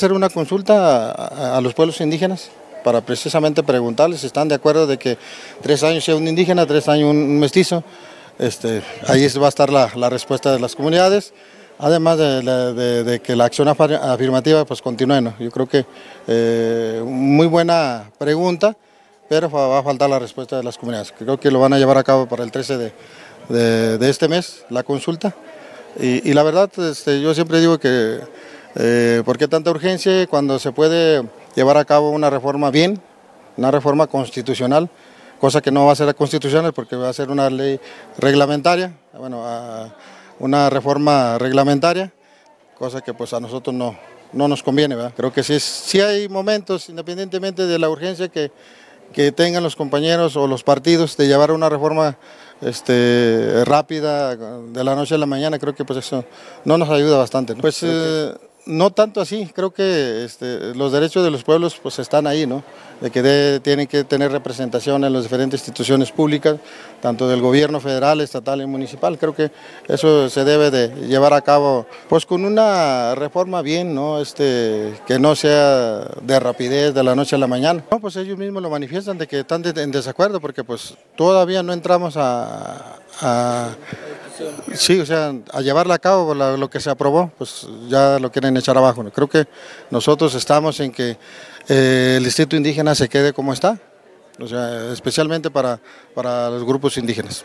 Hacer una consulta a, los pueblos indígenas para precisamente preguntarles si están de acuerdo de que tres años sea un indígena, tres años un mestizo. Este, ahí va a estar la, respuesta de las comunidades, además de, que la acción afirmativa pues continúe. Yo creo que eh, muy buena pregunta, pero va a faltar la respuesta de las comunidades. Creo que lo van a llevar a cabo para el 13 de, este mes, la consulta. Y, la verdad, este, yo siempre digo que eh, ¿Por qué tanta urgencia cuando se puede llevar a cabo una reforma bien, una reforma constitucional, cosa que no va a ser constitucional porque va a ser una ley reglamentaria, bueno, una reforma reglamentaria, cosa que pues a nosotros no, no nos conviene. Creo que sí, sí hay momentos, independientemente de la urgencia que, que tengan los compañeros o los partidos de llevar una reforma este, rápida de la noche a la mañana, creo que pues eso no nos ayuda bastante. Pues, no tanto así, creo que este, los derechos de los pueblos pues están ahí, ¿no? De que tienen que tener representación en las diferentes instituciones públicas, tanto del gobierno federal, estatal y municipal. Creo que eso se debe de llevar a cabo pues con una reforma bien, ¿no? Este, que no sea de rapidez de la noche a la mañana. No, pues ellos mismos lo manifiestan de que están en desacuerdo porque pues todavía no entramos a Sí, o sea, a llevarla a cabo lo que se aprobó, pues ya lo quieren echar abajo. Creo que nosotros estamos en que eh, el distrito indígena se quede como está, o sea, especialmente para, para los grupos indígenas.